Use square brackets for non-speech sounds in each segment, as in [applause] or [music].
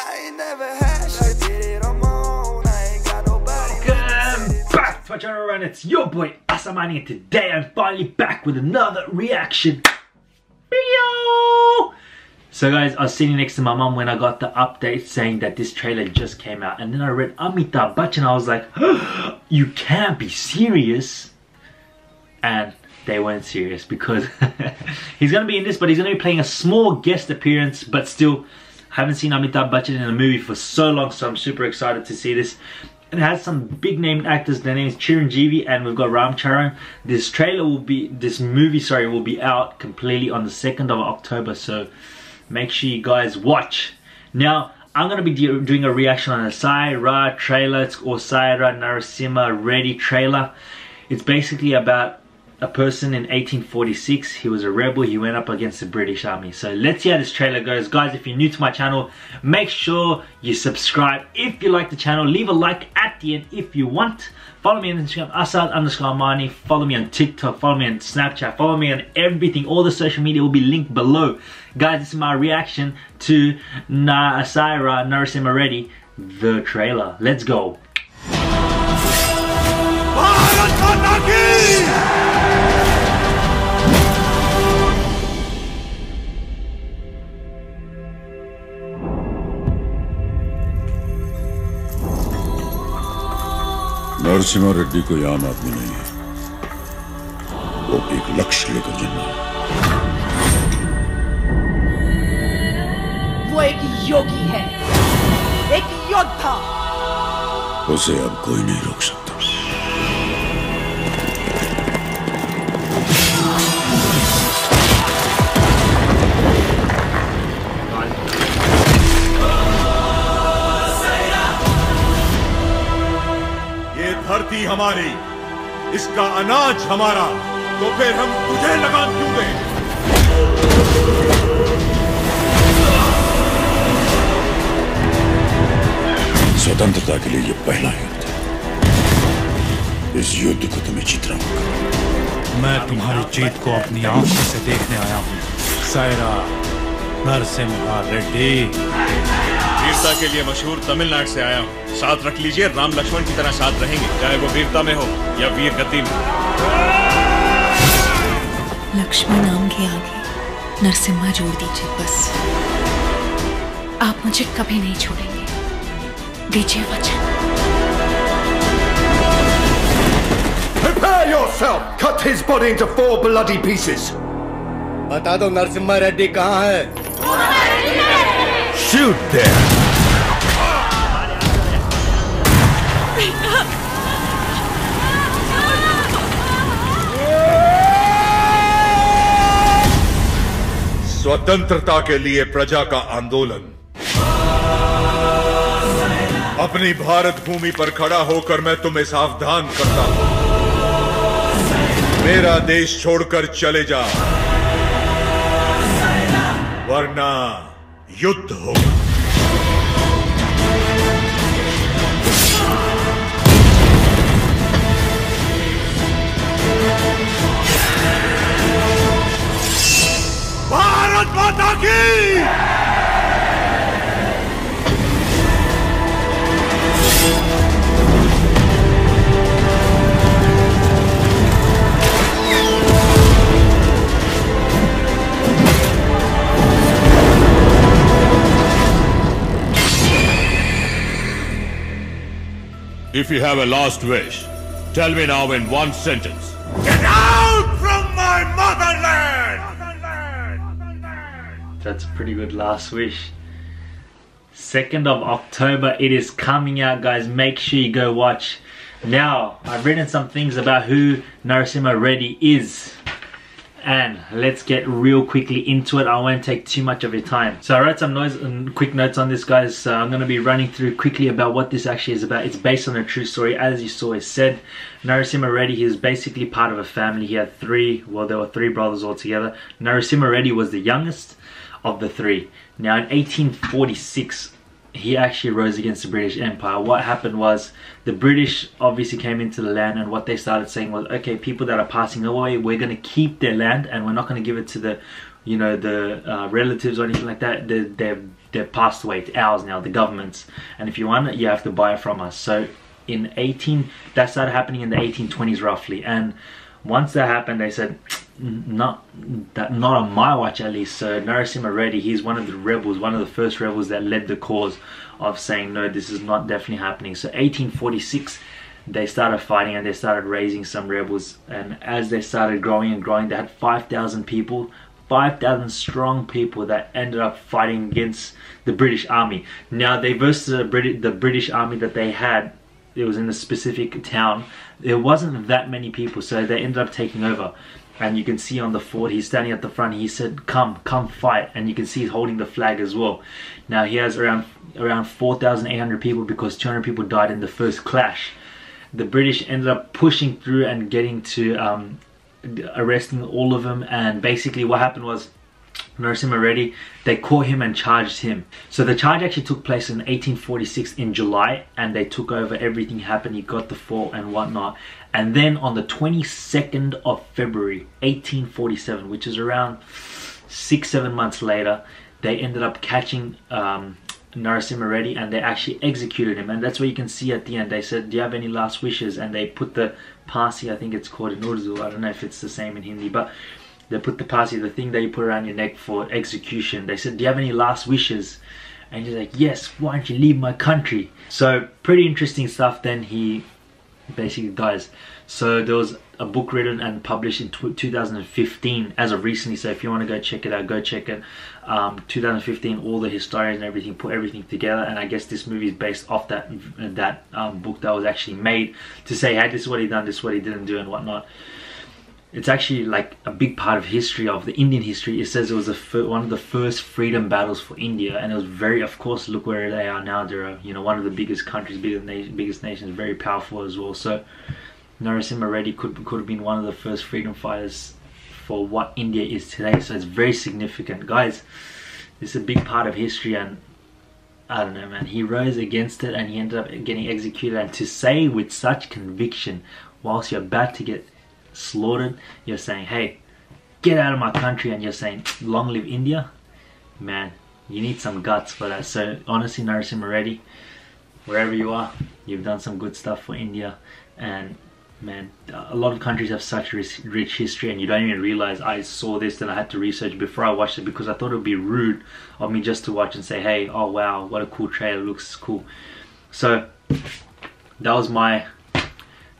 I never had shit, did it on my own. I ain't got nobody. Back to my channel and it's your boy Asamani and today I'm finally back with another reaction video. So guys, I was sitting next to my mom when I got the update saying that this trailer just came out and then I read Amitabh Bachchan I was like, [gasps] you can't be serious. And they weren't serious because [laughs] he's gonna be in this but he's gonna be playing a small guest appearance but still haven't seen Amitabh Bachchan in a movie for so long so I'm super excited to see this it has some big name actors. Their name is Chiranjeevi and we've got Ram Charan. This trailer will be, this movie, sorry, will be out completely on the 2nd of October. So make sure you guys watch. Now, I'm going to be doing a reaction on a Sye Raa trailer. It's or Sye Raa Narasimha Reddy trailer. It's basically about a person in 1846. He was a rebel. He went up against the British Army. So let's see how this trailer goes. Guys, if you're new to my channel, make sure you subscribe. If you like the channel, leave a like at the end if you want. Follow me on Instagram, Assad underscore Armani. Follow me on TikTok. Follow me on Snapchat. Follow me on everything. All the social media will be linked below. Guys, this is my reaction to Na Sye Raa Narasimha Reddy, the trailer. Let's go. Narasimha Reddy कोई आम आदमी नहीं है। वो एक लक्ष्य लेकर जन्मा है। वो एक योगी है। एक योद्धा। उसे अब कोई नहीं रोक सकता। हमारी। इसका अनाज हमारा। तो फिर हम तुझे लगान क्यों दें? स्वतंत्रता के लिए यह पहला युद्ध है। इस युद्ध को तुम्हें जीतना होगा। मैं तुम्हारी जीत को अपनी आँखों से देखने आया हूँ। सायरा नरसिम्हा रेड्डी। वीरता के लिए मशहूर तमिलनाडु से आया हूँ। साथ रख लीजिए राम लक्ष्मण की तरह साथ रहेंगे चाहे वो वीरता में हो या वीर गति में। लक्ष्मण नाम के आगे नरसिम्हा जोड़ दीजिए बस। आप मुझे कभी नहीं छोड़ेंगे। दीजिए वचन। Prepare yourself! Cut his body into four bloody pieces! बता दो नरसिम्हा रेड्डी कहाँ है? Shoot there! स्वतंत्रता के लिए प्रजा का आंदोलन। अपनी भारत भूमि पर खड़ा होकर मैं तुम्हें सावधान करता हूँ। मेरा देश छोड़कर चले जा वरना युद्ध होगा भारत माता की If you have a last wish, tell me now in one sentence. Get out from my motherland! That's a pretty good last wish. 2nd of October, it is coming out, guys. Make sure you go watch. Now, I've written some things about who Narasimha Reddy is. And let's get real quickly into it. I won't take too much of your time. So I wrote some noise and uh, quick notes on this, guys. So I'm going to be running through quickly about what this actually is about. It's based on a true story. As you saw, it said Narasimha Reddy, he was basically part of a family. He had three, well, there were three brothers altogether. Narasimha Reddy was the youngest of the three. Now in 1846, he actually rose against the British Empire. What happened was the British obviously came into the land and what they started saying was, okay, people that are passing away, we're going to keep their land and we're not going to give it to the, you know, the uh, relatives or anything like that. They're, they're they've passed away. It's ours now, the government's. And if you want it, you have to buy it from us. So in 18, that started happening in the 1820s roughly. And once that happened, they said, not that not on my watch at least. So Narasimha Reddy, he's one of the rebels, one of the first rebels that led the cause of saying no, this is not definitely happening. So 1846, they started fighting and they started raising some rebels. And as they started growing and growing, they had 5,000 people, 5,000 strong people that ended up fighting against the British Army. Now they versus the British the British Army that they had. It was in a specific town. There wasn't that many people, so they ended up taking over and you can see on the fort he's standing at the front. He said come come fight. And you can see he's holding the flag as well. Now he has around around 4,800 people because 200 people died in the first clash. The British ended up pushing through and getting to um, arresting all of them. And basically what happened was Narasimha Reddy, they caught him and charged him. So the charge actually took place in 1846 in July and they took over, everything happened, he got the fort and whatnot. And then on the 22nd of February 1847, which is around six, seven months later, they ended up catching um, Narasimha Reddy and they actually executed him. And that's what you can see at the end. They said, do you have any last wishes? And they put the Pasi, I think it's called in Urdu. I don't know if it's the same in Hindi, but they put the Pasi, the thing that you put around your neck for execution. They said, do you have any last wishes? And he's like, yes, why don't you leave my country? So pretty interesting stuff. Then he basically guys So there was a book written and published in 2015 as of recently. So if you want to go check it out, go check it. Um, 2015, all the historians and everything put everything together. And I guess this movie is based off that that um, book that was actually made to say, hey, this is what he done, this is what he didn't do, and whatnot it's actually like a big part of history of the Indian history. It says it was one of the first freedom battles for India, and it was very, of course, look where they are now. They're you know one of the biggest countries, biggest, na biggest nations, very powerful as well. So Narasimha Reddy could could have been one of the first freedom fighters for what India is today. So it's very significant, guys. It's a big part of history, and I don't know, man. He rose against it, and he ended up getting executed. And to say with such conviction, whilst you're about to get slaughtered, you're saying, hey, get out of my country, and you're saying, long live India, man, you need some guts for that. So honestly, Narasimha Reddy, wherever you are, you've done some good stuff for India, and man, a lot of countries have such rich, rich history, and you don't even realize I saw this and I had to research before I watched it because I thought it would be rude of me just to watch and say, hey, oh wow, what a cool trailer, looks cool. So that was my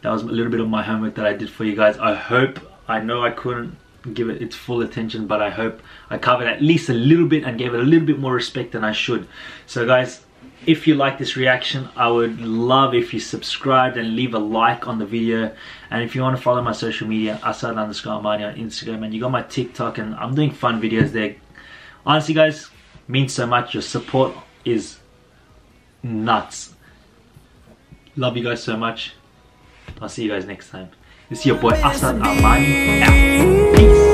that was a little bit of my homework that I did for you guys. I hope, I know I couldn't give it its full attention, but I hope I covered at least a little bit and gave it a little bit more respect than I should. So guys, if you like this reaction, I would love if you subscribed and leave a like on the video. And if you want to follow my social media, Assad underscore Armani on Instagram. And you got my TikTok and I'm doing fun videos there. Honestly guys, means so much. Your support is nuts. Love you guys so much. I'll see you guys next time. This is your boy Assad Armani out. Peace.